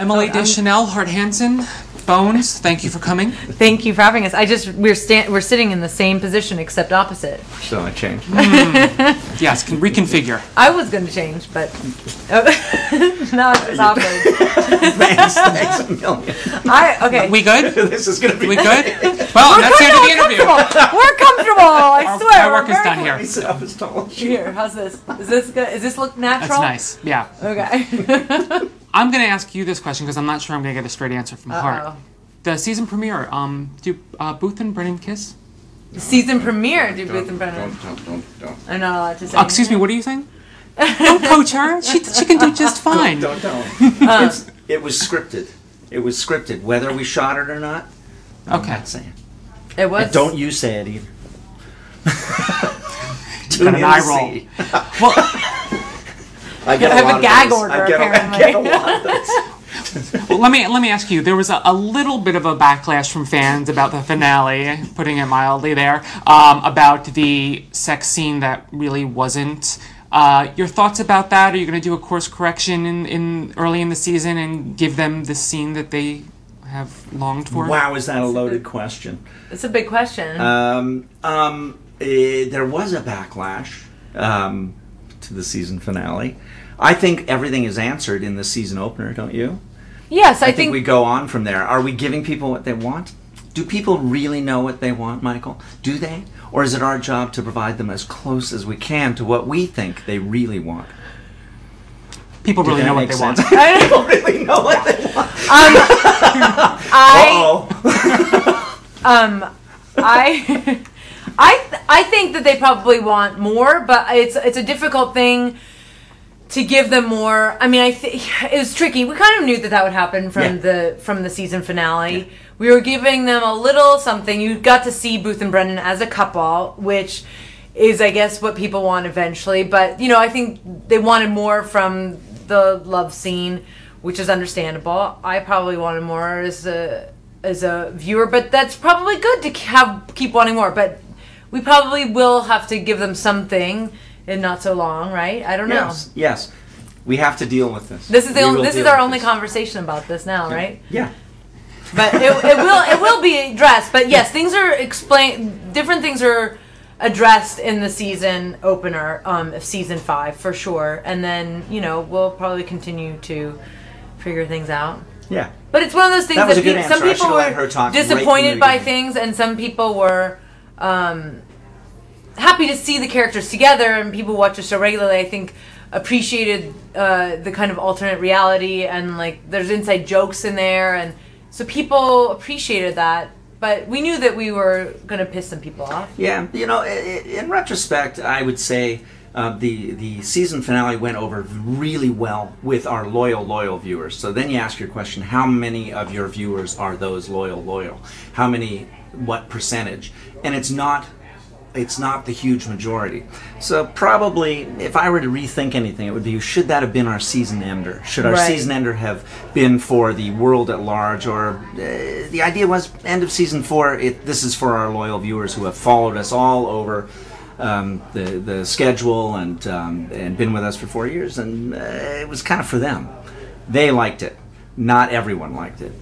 Emily oh, Deschanel, Hart Hanson, Bones, thank you for coming. Thank you for having us. I just we're sta- we're sitting in the same position except opposite. So I changed. Hmm. Yes, can reconfigure. I was going to change, but oh, now it's awkward. thanks, thanks a million. I okay. We good? This is gonna be. We good? Well, that's the end of the interview. We're comfortable. I Our, swear. our we're work is very done here. I sit up as tall as you. Here, how's this? Is this good? Is this look natural? That's nice. Yeah. Okay. I'm going to ask you this question because I'm not sure I'm going to get a straight answer from Hart. Uh-oh. The season premiere, um, do uh, Booth and Brennan kiss? The Season premiere, do Booth and Don't, Brennan. don't, don't, don't. I'm not allowed to say. Oh, excuse me, what are you saying? Don't coach her. She, she can do just fine. Don't tell him. It's- it was scripted. It was scripted. Whether we shot it or not, I'm Okay. not saying. It was. And don't you say it either. Got an eye roll. Well, I get I have a lot of gag those. order, I get, a- I apparently. get a lot of those. Well, let me let me ask you. There was a, a little bit of a backlash from fans about the finale, putting it mildly. There um, about the sex scene that really wasn't. Uh, your thoughts about that? Are you going to do a course correction in, in early in the season and give them the scene that they have longed for? Wow, is that a loaded question? It's a big question. Um, um, eh, there was a backlash um, to the season finale. I think everything is answered in the season opener, don't you? yes, I, I think, think. we go on from there. Are we giving people what they want? Do people really know what they want, Michael? Do they? Or is it our job to provide them as close as we can to what we think they really want? People really know what they make want. sense? I- people really know what they want. um, I. Uh-oh. Um, I, I, th- I think that they probably want more, but it's it's a difficult thing to give them more. I mean, I think it was tricky. We kind of knew that that would happen from Yeah. the from the season finale. We were giving them a little something. You got to see Booth and Brennan as a couple, which is, I guess, what people want eventually. But you know, I think they wanted more from the love scene, which is understandable. I probably wanted more as a as a viewer, but that's probably good to have keep wanting more. But we probably will have to give them something in not so long, right? I don't know. Yes, yes. We have to deal with this. This is the only, this is our only this. conversation about this now, right? Yeah. But it, it will it will be addressed. But yes, things are explained. Different things are addressed in the season opener um, of season five for sure. And then you know we'll probably continue to figure things out. Yeah. But it's one of those things That that, pe- some people should've let her were talk right disappointed by things, and some people were um, happy to see the characters together. And people watch the show regularly, I think, appreciated uh, the kind of alternate reality and like there's inside jokes in there, and so people appreciated that. But we knew that we were going to piss some people off. Yeah, you know, in retrospect, I would say uh, the the season finale went over really well with our loyal, loyal viewers. So then you ask your question: How many of your viewers are those loyal, loyal? How many? What percentage? And it's not. It's not the huge majority. So probably, if I were to rethink anything, it would be: Should that have been our season ender? Should our Right. season ender have been for the world at large, or uh, the idea was end of season four? It, this is for our loyal viewers who have followed us all over um, the the schedule and um, and been with us for four years, and uh, it was kind of for them. They liked it. Not everyone liked it.